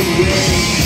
away